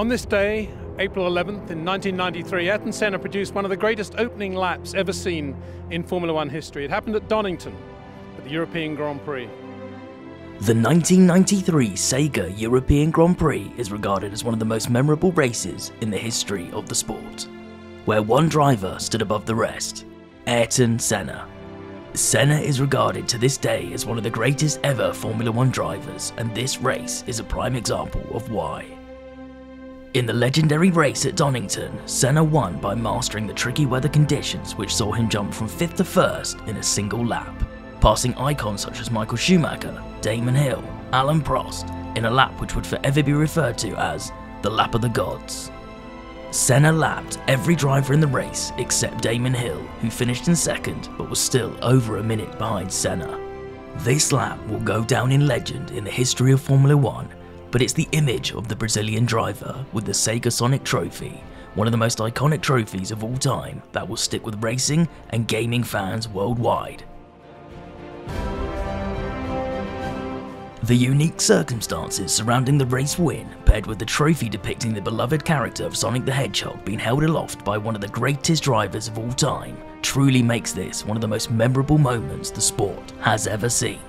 On this day, April 11th, in 1993, Ayrton Senna produced one of the greatest opening laps ever seen in Formula One history. It happened at Donington at the European Grand Prix. The 1993 Sega European Grand Prix is regarded as one of the most memorable races in the history of the sport, where one driver stood above the rest, Ayrton Senna. Senna is regarded to this day as one of the greatest ever Formula One drivers, and this race is a prime example of why. In the legendary race at Donington, Senna won by mastering the tricky weather conditions which saw him jump from 5th to 1st in a single lap, passing icons such as Michael Schumacher, Damon Hill, Alain Prost, in a lap which would forever be referred to as the Lap of the Gods. Senna lapped every driver in the race except Damon Hill, who finished in second but was still over a minute behind Senna. This lap will go down in legend in the history of Formula One, but it's the image of the Brazilian driver with the Sega Sonic Trophy, one of the most iconic trophies of all time that will stick with racing and gaming fans worldwide. The unique circumstances surrounding the race win, paired with the trophy depicting the beloved character of Sonic the Hedgehog being held aloft by one of the greatest drivers of all time, truly makes this one of the most memorable moments the sport has ever seen.